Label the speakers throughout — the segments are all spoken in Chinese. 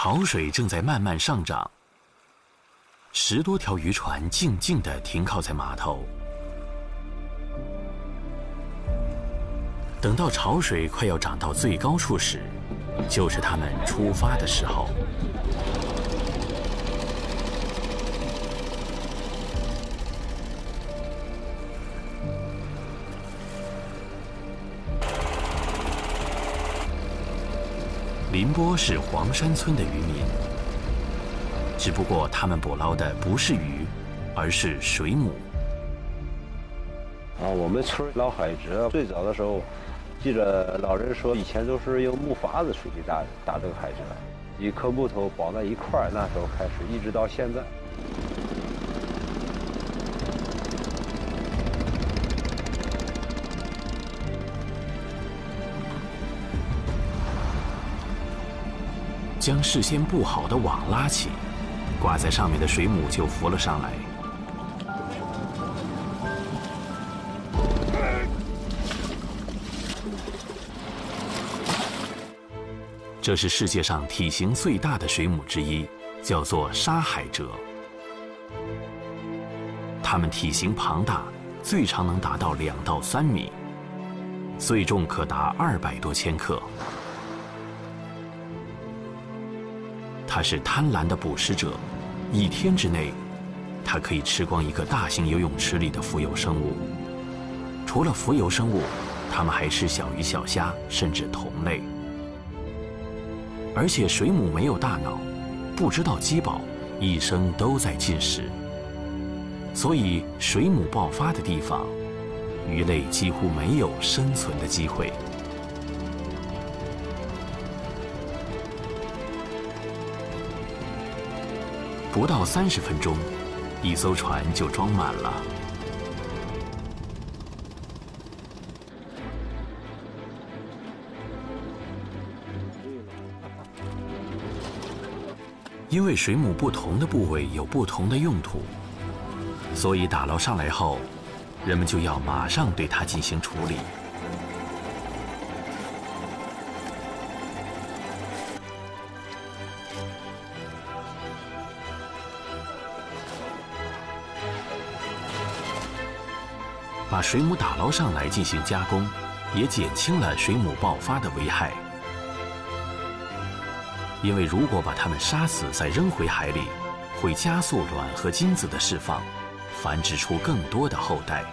Speaker 1: 潮水正在慢慢上涨，十多条渔船静静地停靠在码头。等到潮水快要涨到最高处时，就是他们出发的时候。林波是黄山村的渔民，只不过他们捕捞的不是鱼，而是水母。
Speaker 2: 啊，我们村捞海蜇，最早的时候，记着老人说，以前都是用木筏子出去打打这个海蜇，一颗木头绑在一块儿，那时候开始，一直到现在。
Speaker 1: 将事先布好的网拉起，挂在上面的水母就浮了上来。这是世界上体型最大的水母之一，叫做沙海蜇。它们体型庞大，最长能达到两到三米，最重可达二百多千克。它是贪婪的捕食者，一天之内，它可以吃光一个大型游泳池里的浮游生物。除了浮游生物，它们还吃小鱼小虾，甚至同类。而且水母没有大脑，不知道饥饱，一生都在进食。所以水母爆发的地方，鱼类几乎没有生存的机会。不到三十分钟，一艘船就装满了。因为水母不同的部位有不同的用途，所以打捞上来后，人们就要马上对它进行处理。把水母打捞上来进行加工，也减轻了水母爆发的危害。因为如果把它们杀死再扔回海里，会加速卵和精子的释放，繁殖出更多的后代。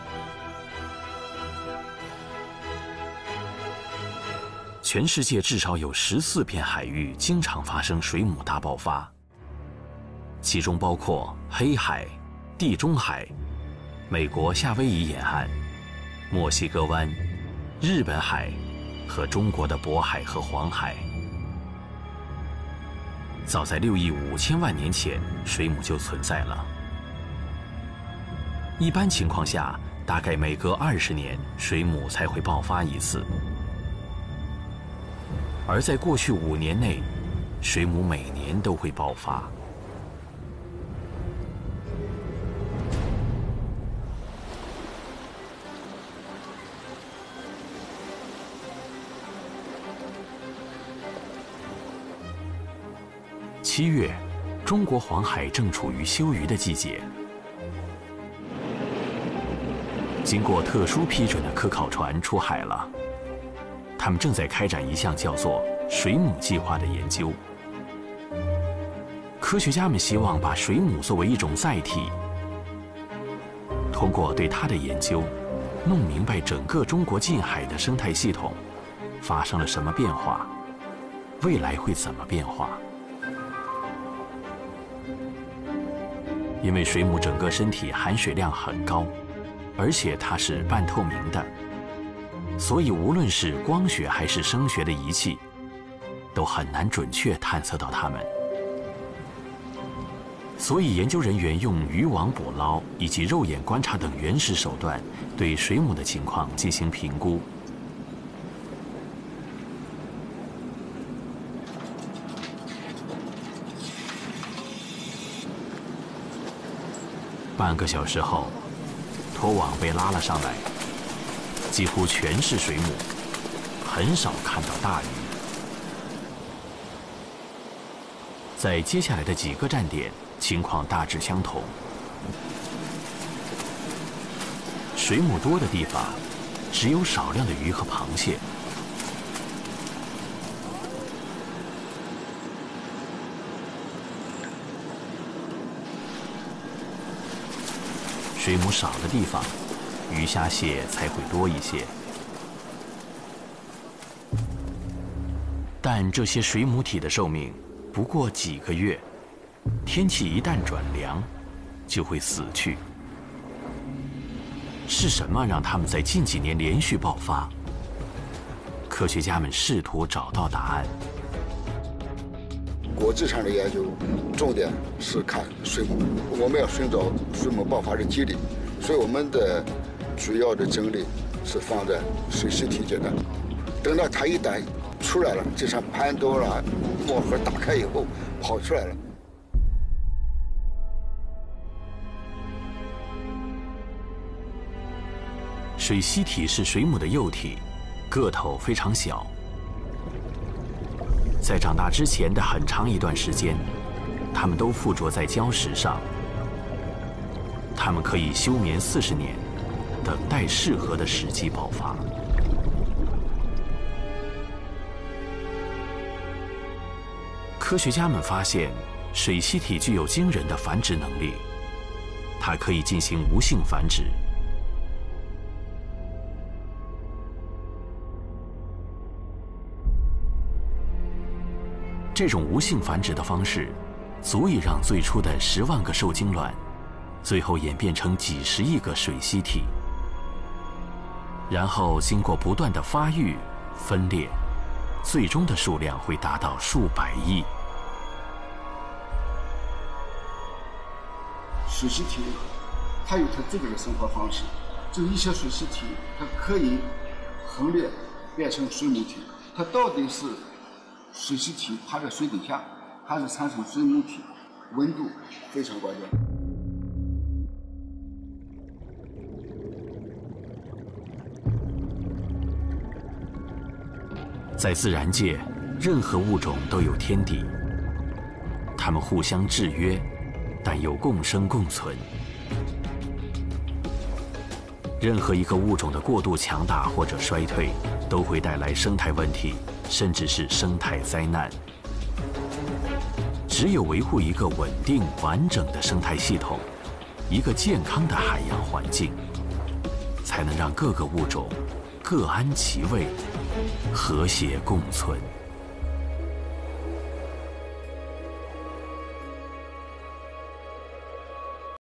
Speaker 1: 全世界至少有十四片海域经常发生水母大爆发，其中包括黑海、地中海。美国夏威夷沿岸、墨西哥湾、日本海和中国的渤海和黄海，早在六亿五千万年前，水母就存在了。一般情况下，大概每隔二十年，水母才会爆发一次。而在过去五年内，水母每年都会爆发。七月，中国黄海正处于休渔的季节。经过特殊批准的科考船出海了，他们正在开展一项叫做“水母计划”的研究。科学家们希望把水母作为一种载体，通过对它的研究，弄明白整个中国近海的生态系统发生了什么变化，未来会怎么变化。因为水母整个身体含水量很高，而且它是半透明的，所以无论是光学还是声学的仪器，都很难准确探测到它们。所以研究人员用渔网捕捞以及肉眼观察等原始手段，对水母的情况进行评估。半个小时后，拖网被拉了上来，几乎全是水母，很少看到大鱼。在接下来的几个站点，情况大致相同。水母多的地方，只有少量的鱼和螃蟹。水母少的地方，鱼虾蟹才会多一些。但这些水母体的寿命不过几个月，天气一旦转凉，就会死去。是什么让它们在近几年连续爆发？科学家们试图找到答案。
Speaker 3: 国际上的研究重点是看水母，我们要寻找水母爆发的机理，所以我们的主要的精力是放在水螅体阶段。等到它一旦出来了，就像潘多拉魔盒打开以后跑出来了。
Speaker 1: 水螅体是水母的幼体，个头非常小。在长大之前的很长一段时间，它们都附着在礁石上。它们可以休眠四十年，等待适合的时机爆发。科学家们发现，水螅体具有惊人的繁殖能力，它可以进行无性繁殖。这种无性繁殖的方式，足以让最初的十万个受精卵，最后演变成几十亿个水螅体，然后经过不断的发育、分裂，最终的数量会达到数百亿。
Speaker 3: 水螅体它有它自己的生活方式，就一些水螅体它可以横裂变成水母体，它到底是？水螅体它在水底下，还是产生水母体，温度非常关键。
Speaker 1: 在自然界，任何物种都有天敌，它们互相制约，但又共生共存。任何一个物种的过度强大或者衰退，都会带来生态问题。甚至是生态灾难。只有维护一个稳定完整的生态系统，一个健康的海洋环境，才能让各个物种各安其位，和谐共存。